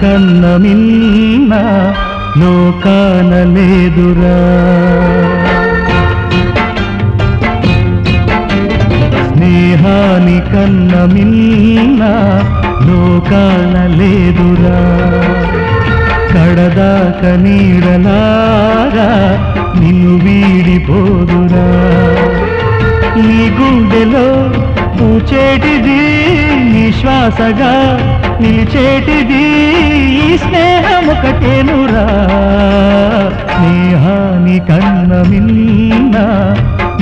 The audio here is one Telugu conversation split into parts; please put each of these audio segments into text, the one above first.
కన్న మిన్న నోకాన లేదురా స్నేహాని కన్న మిన్న నోకాన లేదురా కడదాక నీడలారా నిన్ను వీడిపోదురా. నీ గుండెలో పూచేటిది నీ నిలిచేటిది ఈ స్నేహం స్నేహాని కన్న మిన్న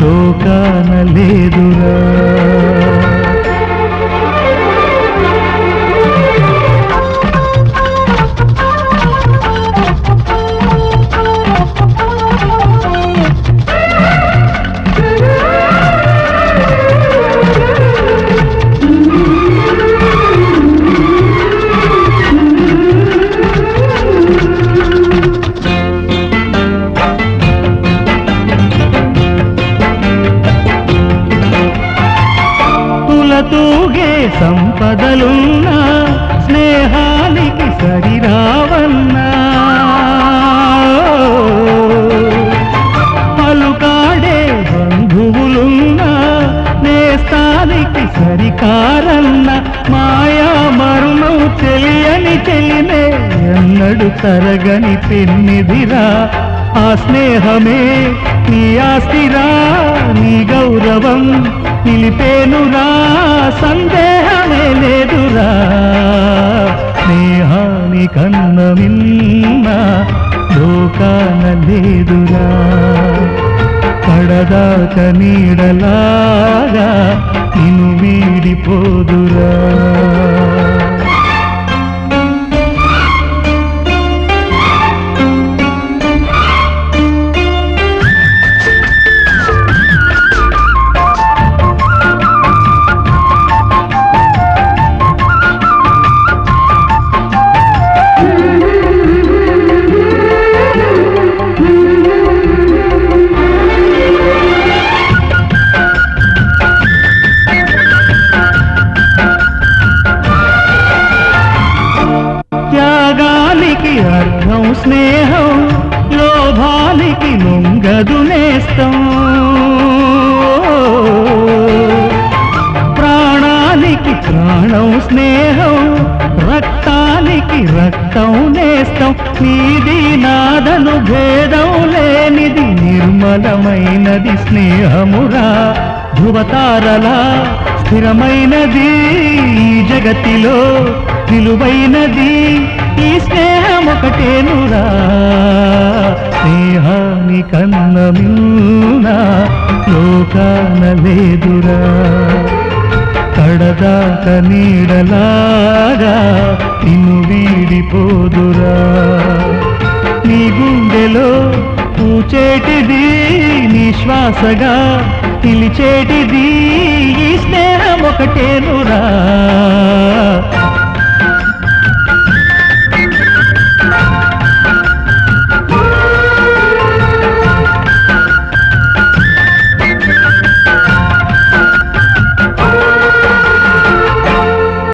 లోకాన లేదురా. తులతూగే సంపదలున్నా స్నేహానికి సరిరావన్నా. పలుకాడే బంధువులున్నా నేస్తానికి సరికారన్న. మాయా మరుణం తెలియని తెలినే ఎన్నడు తరగని పెన్నిదిరా ఆ స్నేహమే నీ ఆస్తిరా నీ గౌరవం. నిలిపేనురా సందేహమే లేదురా. స్నేహాని కన్న మిన్న లోకాన లేదురా. పడదాక నీడలాగా నిన్ను వీడిపోదురా. స్నేహం లోభానికి లొంగదు నేస్తం. ప్రాణానికి ప్రాణం స్నేహం రక్తానికి రక్తం నేస్తం. నీది నాదను భేదం లేనిది నిర్మలమైనది స్నేహమురా. ధృవతారలా స్థిరమైనది జగతిలో విలువైనది ఈ స్నేహం ఒకటేనురా స్నేహాని కన్న మిన్న లోకాన లేదురా. కడదాక నీడలాగా నిన్ను వీడిపోదురా. నీ గుండెలో పూచేటిది నీ శ్వాసగా నిలిచేటిది ఈ స్నేహం ఒకటేనురా